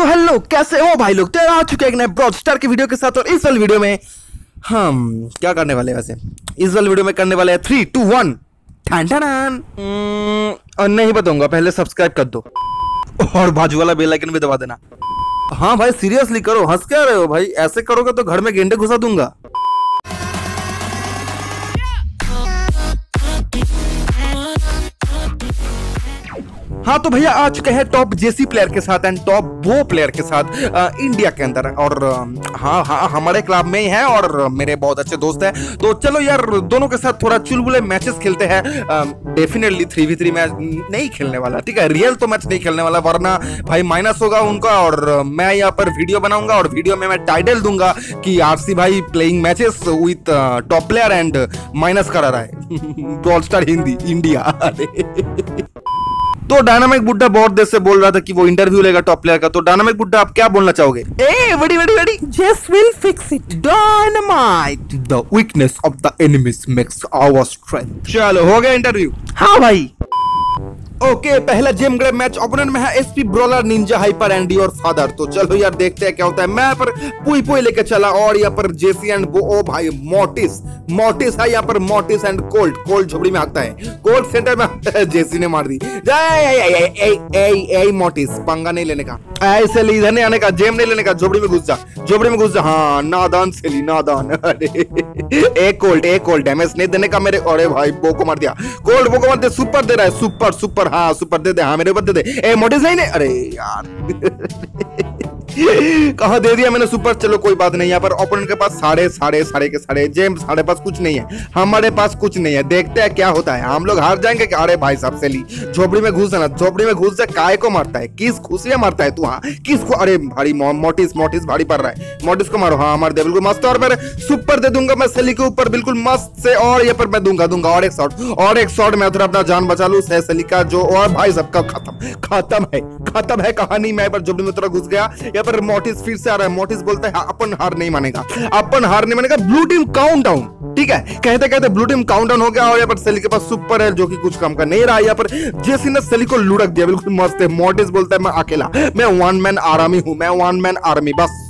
तो हेलो कैसे हो भाई लोग? तो आ चुके एक नए ब्रॉड स्टार की वीडियो के साथ और इस वाली वीडियो में हम क्या करने वाले वैसे? इस वाली वीडियो में करने वाले हैं थ्री टू वन ठान ठान और नहीं बताऊँगा, पहले सब्सक्राइब कर दो। और बाजू वाला बेल आइकन भी दबा देना। हाँ भाई सीरियसली करो, हंस क्या रहे हो भाई? ऐसे करोगे तो घर में गेंडे घुसा दूँगा। हाँ तो भैया आ चुके हैं टॉप जेसी प्लेयर के साथ एंड टॉप वो प्लेयर के साथ आ, इंडिया के अंदर। और हाँ हाँ हमारे क्लब में ही है और मेरे बहुत अच्छे दोस्त हैं। तो चलो यार दोनों के साथ थोड़ा चुलबुले मैचेस खेलते हैं। Definitely three v three match नहीं खेलने वाला ठीक है? रियल तो मैच नहीं खेलने वाला वरना भाई माइनस होगा उनका और मैं यहाँ पर वीडियो बनाऊँगा और वीडियो में मैं टाइटल दूँगा कि आरसी भाई playing matches with top player and minus करा रहा है। स्टार हिंदी इंडिया तो डायनामिक बुड्ढा बहुत देर से बोल रहा था कि वो इंटरव्यू लेगा टॉप प्लेयर का। तो डायनामिक बुड्ढा आप क्या बोलना चाहोगे? ए बड़ी बड़ी बड़ी just will fix it dynamite the weakness of the enemies makes our strength चलो हो गया इंटरव्यू हाँ भाई। ओके okay, पहला जेम ग्रेब मैच ओपोनेंट में है SP brawler ninja hyper Andy और फादर तो चलो यार देखते हैं क्या होता है। मैं पर पुई पुई लेके चला और यहाँ पर जेसी एंड वो ओ भाई मोटिस मोटिस है यहाँ पर मोटिस एंड कोल्ड कोल्ड झोपड़ी में आता है। कोल्ड सेंटर में जेसी ने मार दी। जय मोटिस पंगा नहीं लेने का। ऐसे इधर नहीं आने का। जेम नहीं लेने का। झोपड़ी में घुस जा। झोपड़ी में घुस जा। हाँ नादान सेली नादान। अरे एक कोल्ड एक कोल्ड डैमेज नहीं देने का मेरे अरे भाई बो को मार दिया। कोल्ड बो को मार दिया। सुपर दे रहा है। सुपर सुपर हाँ सुपर दे दे हाँ मेरे ऊपर दे दे। ए मोटिस नहीं अरे यार। कहा दे दिया मैंने सुपर? चलो कोई बात नहीं, यहाँ पर ओपोनेंट के पास साढ़े साढ़े साढ़े के साढ़े जेम साढ़े पास कुछ नहीं है। हमारे पास कुछ नहीं है। देखते हैं क्या होता है। हम लोग हार जाएँगे कि अरे भाई साहब से ली झोपड़ी में घुस ना झोपड़ी में घुस से काय को मारता है? किस खुशियाँ मारता है तू? हाँ किसको अरे भारी मोटिस मोटिस भारी पड़ रहा है। मोटिस को मारो। हाँ मार दे, बिल्कुल मस्त। और मेरे सुपर दे दूँगा मैं सली के ऊपर, बिल्कुल मस्त से। और ये पर मैं दूँगा दूँगा। और एक शॉट और एक शॉट मैं थोड़ा अपना जान बचा लू सली का जो, और भाई सबका खत्म खत्म है खत्म है कहानी। मैं पर झोपड़ी में थोड़ा घुस गया। यहाँ पर मोटिस फिर से आ रहा है, मोटिस बोलता है अपन हार नहीं मानेगा। अपन हार नहीं मानेगा ब्लू टीम काउंट डाउन ठीक है? कहते कहते ब्लू टीम काउंट डाउन हो गया और यहाँ पर सेली के पास सुपर है, जो कि कुछ काम का नहीं रहा यहाँ पर जेसी ने सेली को लुढ़क दिया, बिल्कुल मस्त है। मोटिस बोलता है, मैं अकेला, मैं वन मैन आर्मी हूँ, मैं वन मैन आर्मी बस।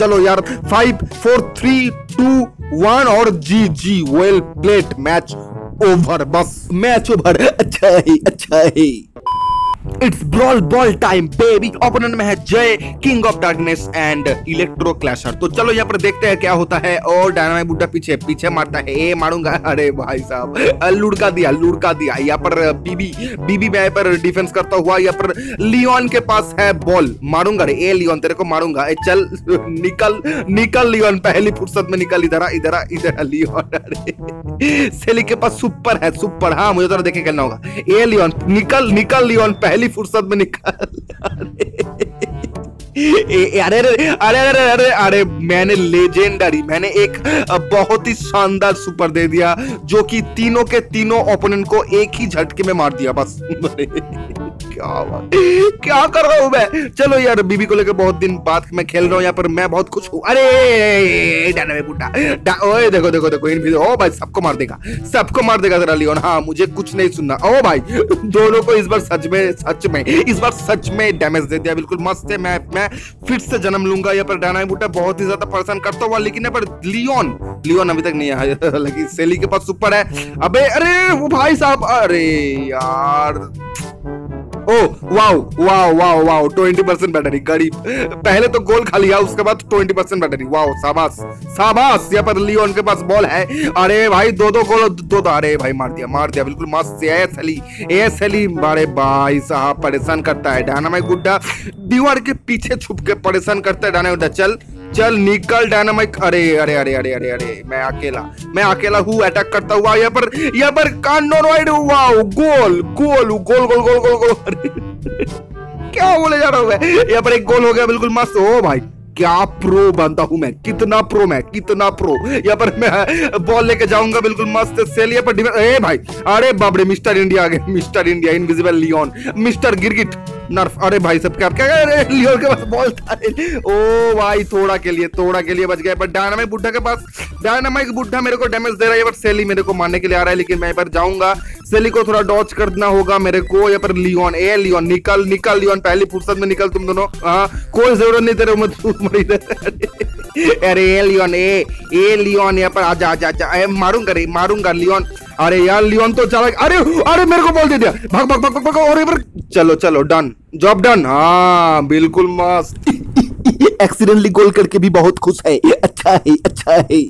चलो यार five four three two one और G G well played match over बस। मैच ओवर अच्छा है अच्छा है। It's brawl ball time baby opponent में है जय king of darkness and electro clasher तो चलो यहाँ पर देखते हैं क्या होता है। और डायनामाइट बुड्ढा पीछे पीछे मारता है। ए, मारूँगा। अरे भाई साहब। लुड़का दिया लुड़का दिया। यहाँ पर बीबी बीबी मैं पर डिफेंस करता हुआ यहाँ पर लियोन के पास है बॉल मारूँगा रे। ए लियोन तेरे को मारूँगा। ए, चल, निकल निकल लियोन पहली फुर्सत में निकल इधर इधर इधर लियोन अरे। सेली के पास सुपर है सुपर हाँ मुझे तो देखे खेलना होगा। ए लियोन निकल निकल लियोन पहली पहली फुर्सत में निकाल अरे अरे अरे अरे अरे अरे मैंने लेजेंडरी मैंने एक बहुत ही शानदार सुपर दे दिया, जो कि तीनों के तीनों ओपोनेंट को एक ही झटके में मार दिया, बस। क्या क्या कर रहा हूँ मैं? चलो यार, बीबी को लेकर बहुत दिन बाद मैं खेल रहा हूँ, यहाँ पर मैं बहुत खुश हूँ। अरे बुड्ढा ओए, देखो देखो देखो, इन ओ भाई, सबको मार देगा। सबको मार देगा जरा, लियोन। हाँ मुझे कुछ नहीं सुनना। ओ भाई, दोनों को इस बार सच में सच में, इस बार सच में डैमेज दे दिया। बिल्कुल मस्त है। मैं मैं फिर से जन्म लूँगा यहाँ पर डायनामिक बुड्ढा बहुत ही ज़्यादा परेशान करता हुआ, लेकिन यहाँ पर लियोन लियोन अभी तक नहीं आया। लेकिन सेली के पास सुपर है। अबे, अरे, वो भाई साहब, अरे यार। ओ wow wow wow wow twenty percent battery गाड़ी पहले तो गोल खा लिया उसके बाद ट्वेंटी परसेंट बैटरी वाओ साबास साबास यहाँ पर लियोन के पास बॉल है। अरे भाई, दो दो गोल, दो दो, अरे भाई, मार दिया मार दिया, बिल्कुल मस्त एस अली एस अली अरे भाई साहब, परेशान करता है डायनामाइट गुड्डा दीवार के पीछे छुप के परेशान करता है डायनामाइट गुड्डा, चल। चल निकल डायनामिक अरे अरे अरे अरे अरे अरे, मैं अकेला मैं अकेला हूँ अटैक करता हुआ, यहाँ पर यहाँ पर कांडोन वाइड हुआ गोल गोल गोल गोल गोल गोल गोल क्या बोले जा रहा हूँ यहाँ पर एक गोल हो गया, बिल्कुल मस्त हो भाई, क्या प्रो बनता हूँ मैं, कितना प्रो मैं, कितना प्रो यहाँ पर मैं बॉल लेके जाऊँगा, बिल्कुल मस्त सेलिया पर ए भाई, अरे बाबरे मिस्टर इंडिया आ गए mister India invisible Leon mister गिरगिट नर्फ, अरे भाई सब क्या क्या अरे, लियोन के पास बॉल था। ओ भाई, थोड़ा के लिए, थोड़ा के लिए बच गया। बट डायनामाइक बुढ़ा के पास डायनामाइक बुढ़ा मेरे को डैमेज दे रहा है बट सेली मेरे को मारने के लिए आ रहा है, लेकिन मैं पर जाऊँगा। सेली को थोड़ा डॉच करना होगा मेरे को, या पर लियोन, ए लियोन, निकल निकल लियोन, पहली फुर्सत में निकल तुम दोनों। हाँ कोई ज़रूरत नहीं तेरे मत अरे ए लियोन, ए ए लियोन यहाँ पर, आजा आजा आजा। मारूँगा रे, मारूँगा लियोन। अरे यार, लियोन तो चला अरे अरे मेरे को बोल दे दिया। भाग भाग भाग भाग और इधर चलो चलो डन जॉब डन हाँ बिल्कुल मस्त। एक्सीडेंटली गोल करके भी बहुत खुश है। अच्छा है अच्छा है।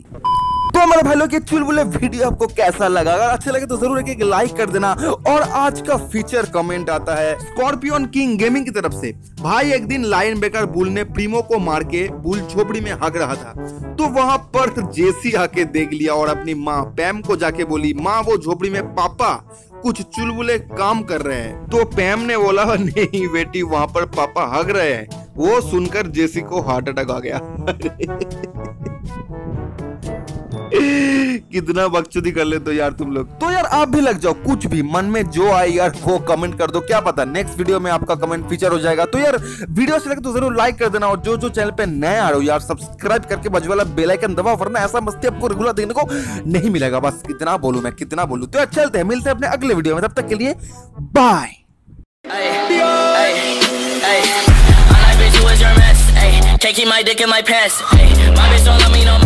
तो हमारे भाई लोग ये चुलबुले वीडियो आपको कैसा लगा? अगर अच्छा लगे तो ज़रूर एक लाइक कर देना। और आज का फीचर कमेंट आता है स्कॉर्पियन किंग गेमिंग की तरफ़ से। भाई, एक दिन लाइन बेकर बुल ने प्रीमो को मार के बुल झोपड़ी में हक रहा था। तो वहाँ पर जेसी आके देख लिया और अपनी माँ पैम को जाके बोली, माँ, वो झोपड़ी में पापा, कुछ चुलबुले काम कर रहे हैं। तो पैम ने बोला, नहीं बेटी, वहाँ पर पापा हग रहे हैं। वो सुनकर जेसी को हार्ट अटैक आ गया। कितना बकचोदी कर ले तो यार तुम लोग तो यार आप भी लग जाओ कुछ भी मन में जो आए यार वो कमेंट कर दो क्या पता नेक्स्ट वीडियो में आपका कमेंट फीचर हो जाएगा तो यार वीडियो से लगे तो ज़रूर लाइक कर देना और जो जो चैनल पे नए आ रहे हो यार सब्सक्राइब करके बज वाला बेल दबाओ वरना ऐसा मस्ती आपको रेगुलर देखने को नहीं मिलेगा बस कितना बोलू मैं कितना बोलू तो चलते हैं मिलते हैं अपने अगले वीडियो में तब तक के लिए bye Can't keep my dick in my pants. Ay, my bitch don't love me no more.